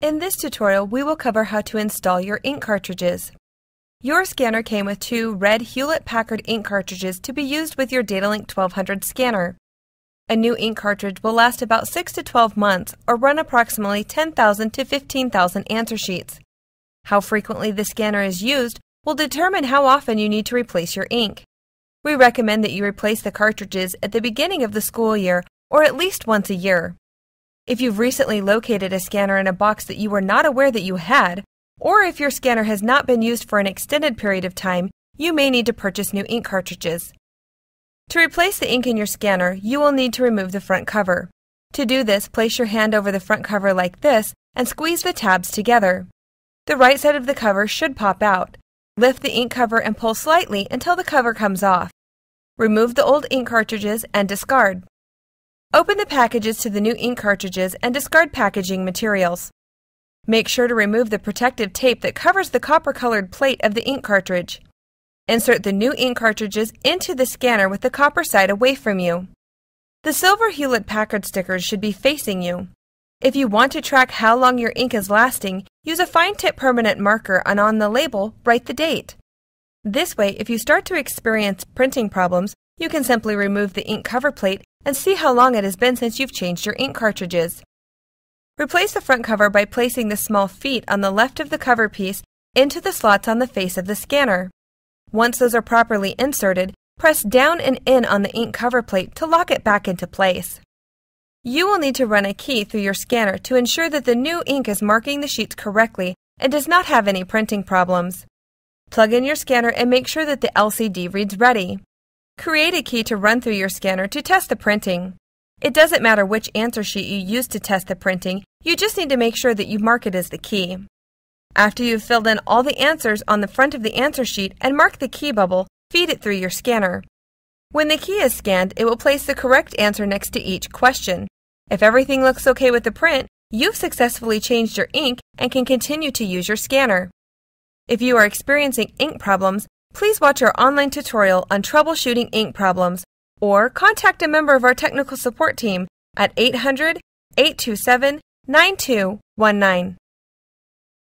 In this tutorial, we will cover how to install your ink cartridges. Your scanner came with two red Hewlett-Packard ink cartridges to be used with your Datalink 1200 scanner. A new ink cartridge will last about 6 to 12 months or run approximately 10,000 to 15,000 answer sheets. How frequently the scanner is used will determine how often you need to replace your ink. We recommend that you replace the cartridges at the beginning of the school year or at least once a year. If you've recently located a scanner in a box that you were not aware that you had, or if your scanner has not been used for an extended period of time, you may need to purchase new ink cartridges. To replace the ink in your scanner, you will need to remove the front cover. To do this, place your hand over the front cover like this and squeeze the tabs together. The right side of the cover should pop out. Lift the ink cover and pull slightly until the cover comes off. Remove the old ink cartridges and discard. Open the packages to the new ink cartridges and discard packaging materials. Make sure to remove the protective tape that covers the copper-colored plate of the ink cartridge. Insert the new ink cartridges into the scanner with the copper side away from you. The silver Hewlett-Packard stickers should be facing you. If you want to track how long your ink is lasting, use a fine tip permanent marker and on the label, write the date. This way, if you start to experience printing problems, you can simply remove the ink cover plate and see how long it has been since you've changed your ink cartridges. Replace the front cover by placing the small feet on the left of the cover piece into the slots on the face of the scanner. Once those are properly inserted, press down and in on the ink cover plate to lock it back into place. You will need to run a key through your scanner to ensure that the new ink is marking the sheets correctly and does not have any printing problems. Plug in your scanner and make sure that the LCD reads ready. Create a key to run through your scanner to test the printing. It doesn't matter which answer sheet you use to test the printing, you just need to make sure that you mark it as the key. After you've filled in all the answers on the front of the answer sheet and mark the key bubble, feed it through your scanner. When the key is scanned, it will place the correct answer next to each question. If everything looks okay with the print, you've successfully changed your ink and can continue to use your scanner. If you are experiencing ink problems, Please watch our online tutorial on troubleshooting ink problems or contact a member of our technical support team at 800 827 9219.